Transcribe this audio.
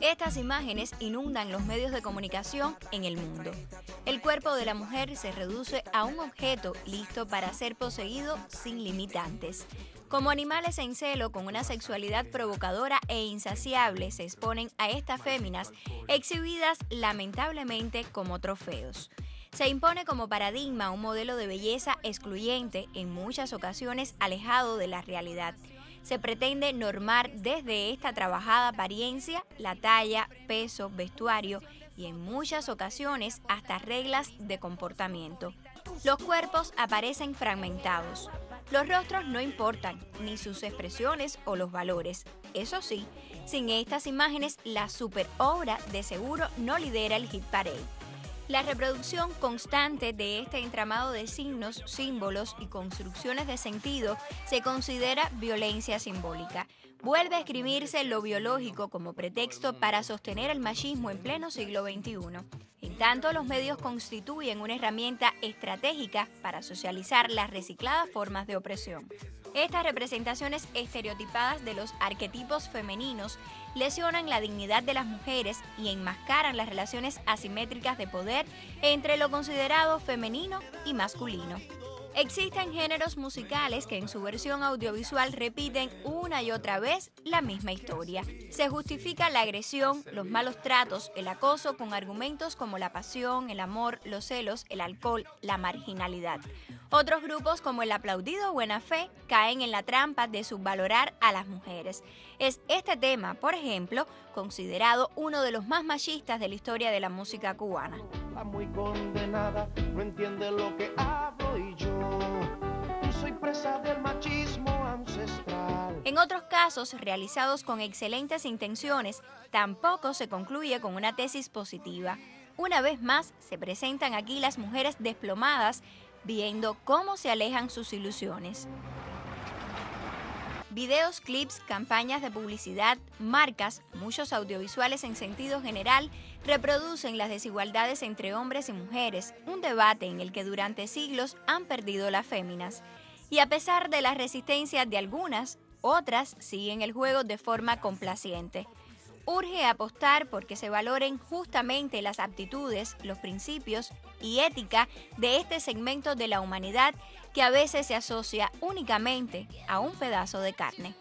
Estas imágenes inundan los medios de comunicación en el mundo. El cuerpo de la mujer se reduce a un objeto listo para ser poseído sin limitantes. Como animales en celo con una sexualidad provocadora e insaciable se exponen a estas féminas exhibidas lamentablemente como trofeos. Se impone como paradigma un modelo de belleza excluyente, en muchas ocasiones alejado de la realidad se pretende normar desde esta trabajada apariencia la talla, peso, vestuario y en muchas ocasiones hasta reglas de comportamiento. Los cuerpos aparecen fragmentados. Los rostros no importan, ni sus expresiones o los valores. Eso sí, sin estas imágenes, la super obra de seguro no lidera el hit parade. La reproducción constante de este entramado de signos, símbolos y construcciones de sentido se considera violencia simbólica. Vuelve a escribirse lo biológico como pretexto para sostener el machismo en pleno siglo XXI. En tanto, los medios constituyen una herramienta estratégica para socializar las recicladas formas de opresión. Estas representaciones estereotipadas de los arquetipos femeninos lesionan la dignidad de las mujeres y enmascaran las relaciones asimétricas de poder entre lo considerado femenino y masculino. Existen géneros musicales que en su versión audiovisual repiten una y otra vez la misma historia. Se justifica la agresión, los malos tratos, el acoso con argumentos como la pasión, el amor, los celos, el alcohol, la marginalidad. Otros grupos como el aplaudido Buena Fe caen en la trampa de subvalorar a las mujeres. Es este tema, por ejemplo, considerado uno de los más machistas de la historia de la música cubana. muy condenada, no entiende lo que hablo En otros casos, realizados con excelentes intenciones, tampoco se concluye con una tesis positiva. Una vez más, se presentan aquí las mujeres desplomadas viendo cómo se alejan sus ilusiones. Videos, clips, campañas de publicidad, marcas, muchos audiovisuales en sentido general reproducen las desigualdades entre hombres y mujeres, un debate en el que durante siglos han perdido las féminas. Y a pesar de las resistencias de algunas, otras siguen el juego de forma complaciente. Urge apostar porque se valoren justamente las aptitudes, los principios y ética de este segmento de la humanidad que a veces se asocia únicamente a un pedazo de carne.